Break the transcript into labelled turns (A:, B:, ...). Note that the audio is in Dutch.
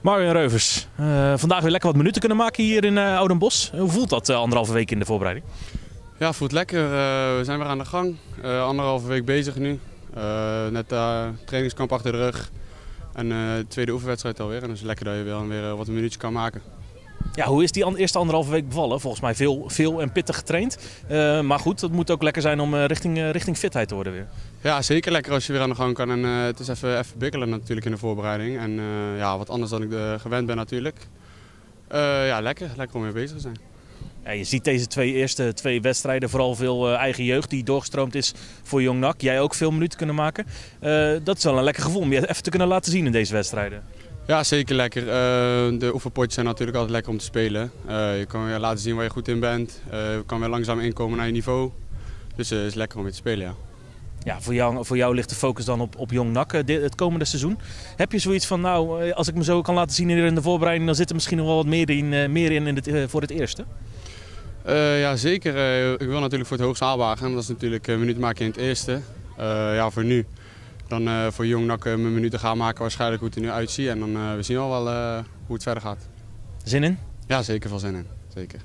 A: Marjan Reuvers, uh, vandaag weer lekker wat minuten kunnen maken hier in uh, Oudenbos. Hoe voelt dat uh, anderhalve week in de voorbereiding?
B: Ja, voelt lekker. we zijn weer aan de gang. anderhalve week bezig nu. net trainingskamp achter de rug. En de tweede oefenwedstrijd alweer. En het is lekker dat je weer, weer wat minuutjes kan maken.
A: Ja, hoe is die eerste anderhalve week bevallen? Volgens mij veel, veel en pittig getraind. Uh, maar goed, het moet ook lekker zijn om uh, richting, uh, richting fitheid te worden weer.
B: Ja, zeker lekker als je weer aan de gang kan. En het is even, even bikkelen natuurlijk in de voorbereiding. En ja, wat anders dan ik gewend ben natuurlijk. ja, lekker. Lekker om weer bezig te zijn.
A: Ja, je ziet deze twee eerste twee wedstrijden vooral veel eigen jeugd die doorgestroomd is voor Jong NAC. Jij ook veel minuten kunnen maken. dat is wel een lekker gevoel om je even te kunnen laten zien in deze wedstrijden.
B: Ja, zeker lekker. Uh, de oefenpotjes zijn natuurlijk altijd lekker om te spelen. Uh, je kan weer laten zien waar je goed in bent. Uh, je kan weer langzaam inkomen naar je niveau. Dus het is lekker om weer te spelen, ja.
A: Ja, voor jou, voor jou ligt de focus dan op, op Jong NAC het komende seizoen. Heb je zoiets van, nou, als ik me zo kan laten zien in de voorbereiding... dan zit er misschien nog wel wat meer in, meer in, in het, voor het eerste?
B: ja, zeker. ik wil natuurlijk voor het hoogst gaan. Dat is natuurlijk een minuut maken in het eerste. ja, voor nu dan uh, voor Jong NAC uh, mijn minuten gaan maken waarschijnlijk hoe het er nu uitziet. En dan uh, we zien al wel hoe het verder gaat.
A: Zin in?
B: Ja, zeker veel zin in. Zeker.